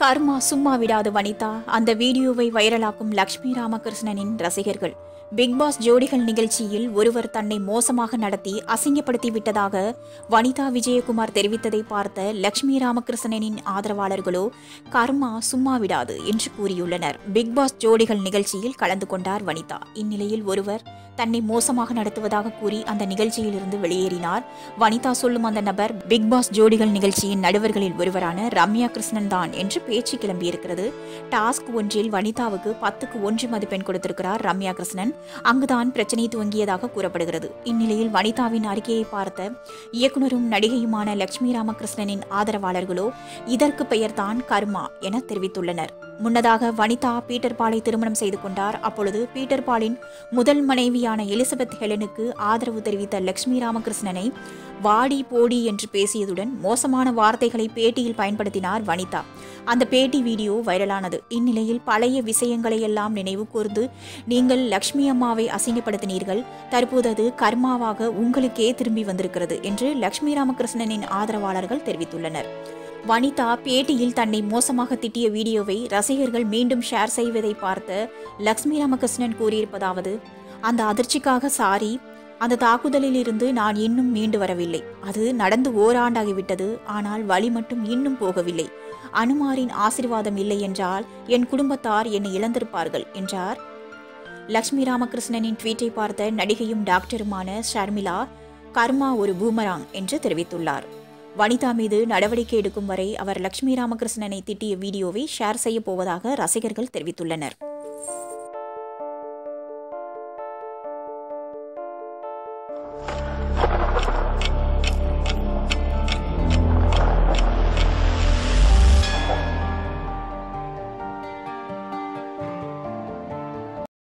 கர்மா சும்மா விடாது வனிதா. அந்த வீடியோவை வைரலாக்கும் லக்ஷ்மி ராமகிருஷ்ணனின் ரசிகர்கள். பிக் பாஸ் ஜோடிகள் நிகழ்ச்சியில் ஒருவர் தன்னை மோசமாக நடத்தி அசிங்கப்படுத்தி விட்டதாக வனிதா விஜயகுமார் தெரிவித்ததை பார்த்த லக்ஷ்மி ராமகிருஷ்ணனின் ஆதரவாளர்களோ கர்மா சும்மா விடாது என்று கூறியுள்ளனர். பிக் பாஸ் ஜோடிகள் நிகழ்ச்சியில் கலந்து கொண்டார் வனிதா. இந்நிலையில் ஒருவர் தன்னை மோசமாக நடத்துவதாக கூறி அந்த நிகழ்ச்சியிலிருந்து வெளியேறினார். வனிதா சொல்லும் அந்த நபர் பிக் பாஸ் ஜோடிகள் நிகழ்ச்சியின் நடுவர்களில் ஒருவரான ரம்யா கிருஷ்ணன் தான் என்று பேச்சு கிளம்பியிருக்கிறது. டாஸ்க் ஒன்றில் வனிதாவுக்கு பத்துக்கு ஒன்று மதிப்பெண் கொடுத்திருக்கிறார் ரம்யா கிருஷ்ணன் அங்குதான் பிரச்சனை துவங்கியதாக கூறப்படுகிறது. இந்நிலையில் வனிதாவின் அறிக்கையை பார்த்த இயக்குனரும் நடிகையுமான லட்சுமி ராமகிருஷ்ணனின் ஆதரவாளர்களோ இதற்கு பெயர்தான் கர்மா என தெரிவித்துள்ளனர். முன்னதாக வனிதா பீட்டர் பாலை திருமணம் செய்து கொண்டார். அப்பொழுது பீட்டர் பாலின் முதல் மனைவியான எலிசபெத் ஹெலனுக்கு ஆதரவு தெரிவித்த லட்சுமி ராமகிருஷ்ணனை வாடி போடி என்று பேசியதுடன் மோசமான வார்த்தைகளை பேட்டியில் பயன்படுத்தினார் வனிதா. அந்த பேட்டி வீடியோ வைரலானது. இந்நிலையில் பழைய விஷயங்களை எல்லாம் நினைவு கூர்ந்து நீங்கள் லக்ஷ்மி அம்மாவை அசிங்கப்படுத்தினீர்கள். தற்போது அது கர்மாவாக உங்களுக்கே திரும்பி வந்திருக்கிறது என்று லக்ஷ்மி ராமகிருஷ்ணனின் ஆதரவாளர்கள் தெரிவித்துள்ளனர். வனிதா பேட்டியில் தன்னை மோசமாக திட்டிய வீடியோவை ரசிகர்கள் மீண்டும் ஷேர் செய்வதை பார்த்த லக்ஷ்மி ராமகிருஷ்ணன் கூறியிருப்பதாவது அந்த அதிர்ச்சிக்காக சாரி அந்த தாக்குதலில் இருந்து நான் இன்னும் மீண்டு வரவில்லை. அது நடந்து ஓராண்டாகிவிட்டது. ஆனால் வழி மட்டும் இன்னும் போகவில்லை. அனுமாரின் ஆசிர்வாதம் இல்லை என்றால் என் குடும்பத்தார் என்னை இழந்திருப்பார்கள் என்றார். லக்ஷ்மி ராமகிருஷ்ணனின் ட்வீட்டை பார்த்த நடிகையும் டாக்டருமான ஷர்மிளா கர்மா ஒரு பூமராங் என்று தெரிவித்துள்ளார். வனிதா மீது நடவடிக்கை எடுக்கும் வரை அவர் லட்சுமி ராமகிருஷ்ணனை திட்டிய வீடியோவை ஷேர் செய்ய போவதாக ரசிகர்கள் தெரிவித்துள்ளனர்.